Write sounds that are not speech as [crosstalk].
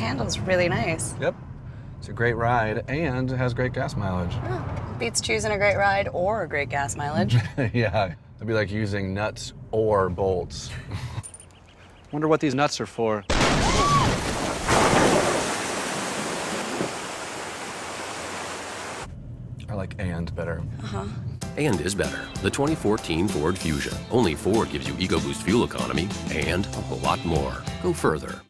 handle's really nice. Yep. It's a great ride and has great gas mileage. Beats choosing a great ride or a great gas mileage. [laughs] yeah, it'd be like using nuts or bolts. [laughs] Wonder what these nuts are for. I like and better. Uh huh. And is better. The 2014 Ford Fusion. Only Ford gives you EcoBoost fuel economy and a whole lot more. Go further.